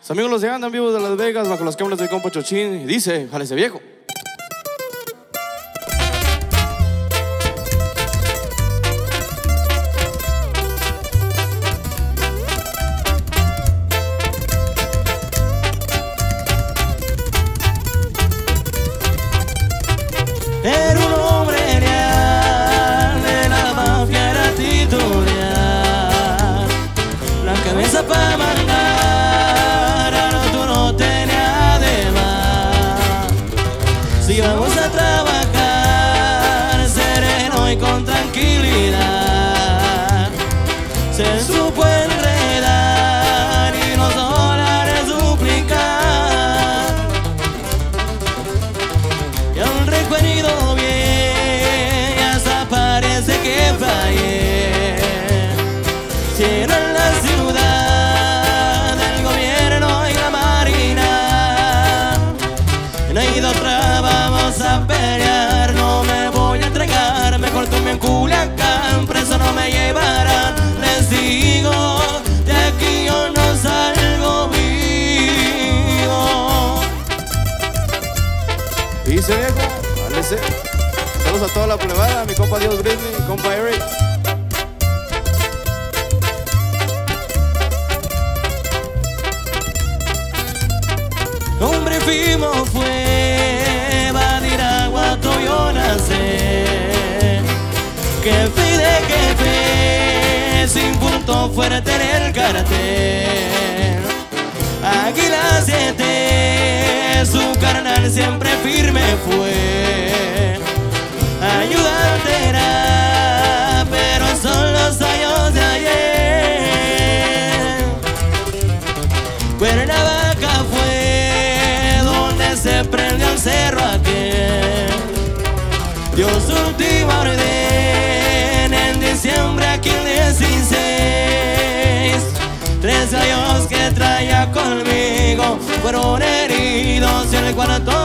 Los amigos los llegan en vivo de Las Vegas bajo los cables del compa Chochín y dice, jálese viejo. Si vamos a trabajar sereno y con tranquilidad Se supo enredar y los dólares duplicar y aún recuerdo bien, hasta parece que fallé. Cielo Dice viejo, jálese. Saludos a toda la plebada, mi compa Dios Grizzly, mi compa Eric. Hombre firmo fue Badiraguato yo nací Jefe de jefe Sin punto fuerte en el cartel Águila 7 Su siempre firme fue Ayudante era Pero son los años de ayer Cuernavaca fue donde se prendió el cerro aquel. Dio su última orden en diciembre aquí el 16. Tres años que traía conmigo fueron heridos y el cuarto